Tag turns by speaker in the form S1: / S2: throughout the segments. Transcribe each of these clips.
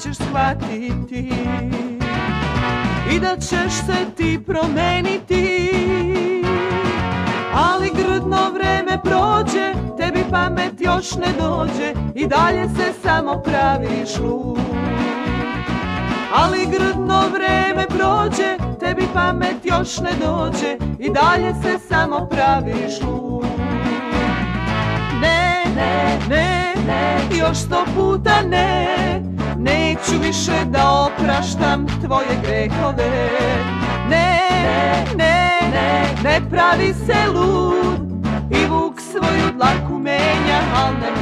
S1: ćeš shvatiti. I da ćeš se ti promeniti. Ali grdno vreme prođe, tebi pamet još ne dođe. I dalje se samo praviš lud. Ali grdno vreme prođe, tebi pamet još ne dođe. I dalje se samo praviš lud. Ne, ne, ne, ne, još sto puta ne Neću više da opraštam tvoje grehove. Ne, ne, ne, ne pravi se lud I vuk svoju dlaku menja, al ne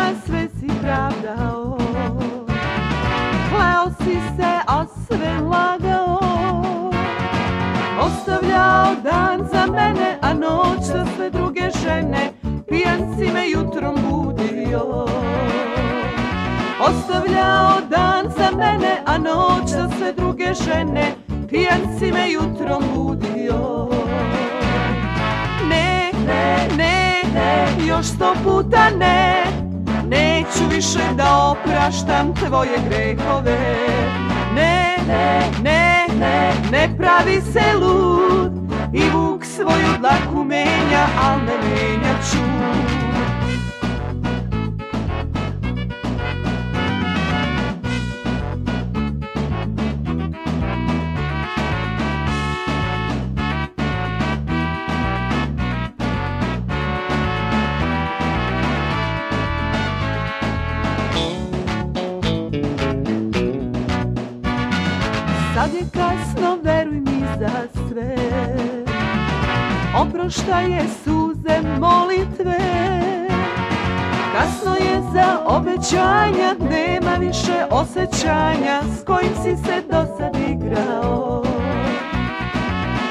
S1: Poljubcima sve si pravdao. Kleo si se, a sve lagao. Ostavljao dan za mene, a noć za sve druge žene. Pijan si me jutrom budio. Ostavljao dan za mene, a noć za sve druge žene. Pijan si me jutrom budio. Ne, ne, ne, ne, još sto puta ne Neću više da opraštam tvoje grehove. Ne, ne, ne, ne, ne pravi se lud I vuk svoju dlaku menja, al ne Sad je kasno, veruj mi za sve. Oproštaje suze molitve. Kasno je za obećanja Nema više osjećanja S kojim si se do sad igrao.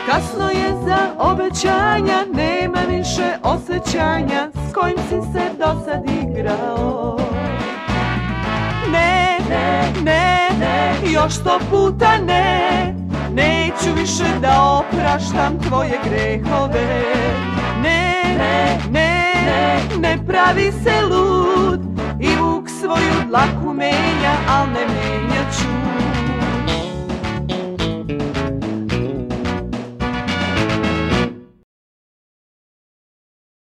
S1: Kasno je za obećanja Nema više osjećanja S kojim si se do sad igrao. Ne, ne, ne, još sto puta ne. Neću više da opraštam tvoje grehove. Ne, ne, ne, ne, ne pravi se lud. I vuk svoju dlaku menja, al ne